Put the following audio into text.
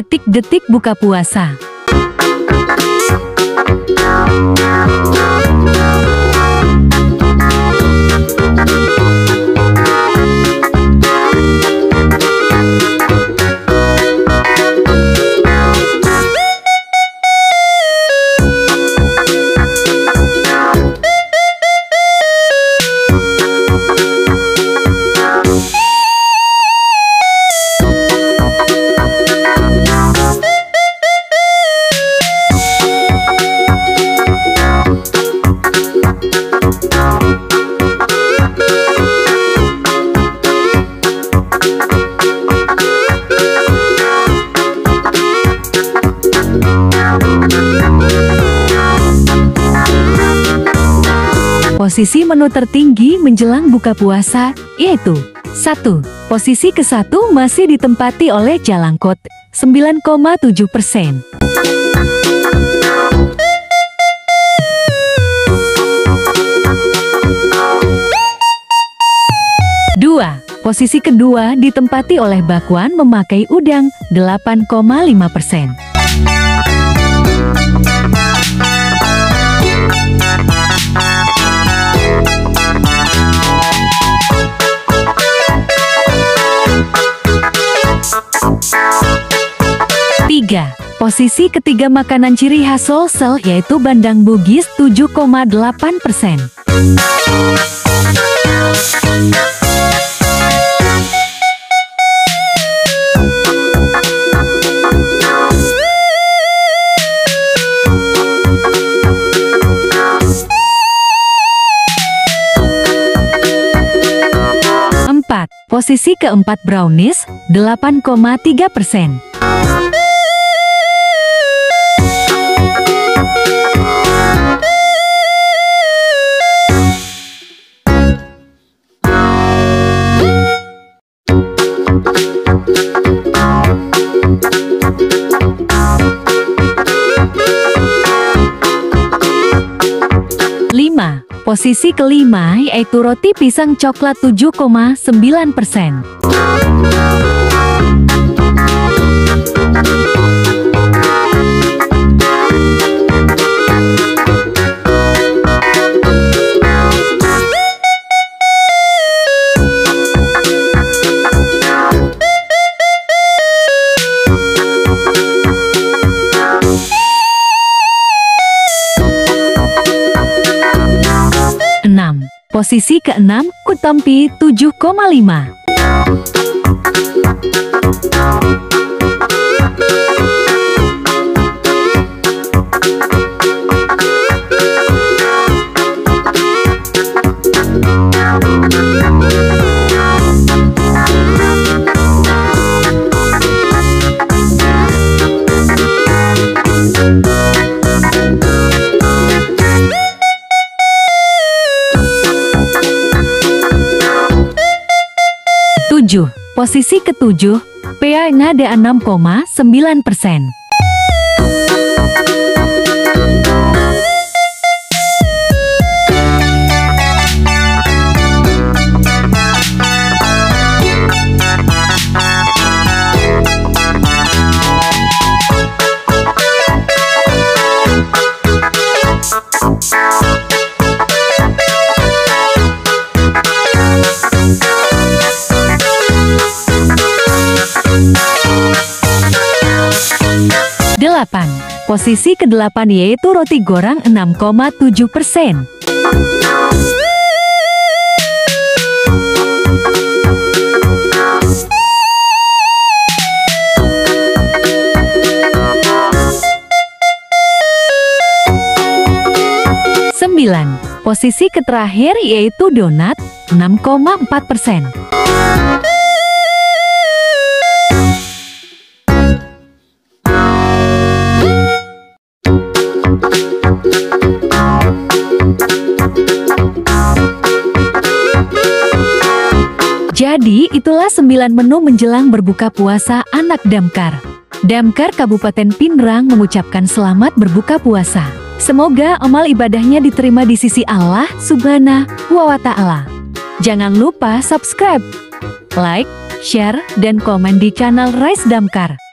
Detik buka puasa. Posisi menu tertinggi menjelang buka puasa yaitu 1. Posisi ke-1 masih ditempati oleh Jalangkot 9,7 persen. Dua, posisi kedua ditempati oleh Bakwan memakai udang 8,5 persen. Posisi ketiga makanan ciri khas Solsel yaitu bandang bugis 7,8 persen. Posisi keempat brownies 8,3 persen. Posisi kelima yaitu roti pisang coklat 7,9 persen. Posisi keenam Kutampi 7,5. Tujuh, posisi ketujuh PA Nada 6,9 persen. Delapan, posisi kedelapan yaitu roti goreng 6,7 persen. Posisi keterakhir yaitu donat 6,4 persen. Jadi, itulah 9 menu menjelang berbuka puasa anak Damkar. Damkar Kabupaten Pindrang mengucapkan selamat berbuka puasa. Semoga amal ibadahnya diterima di sisi Allah Subhanahu wa Ta'ala. Jangan lupa subscribe, like, share, dan komen di channel Rise Damkar.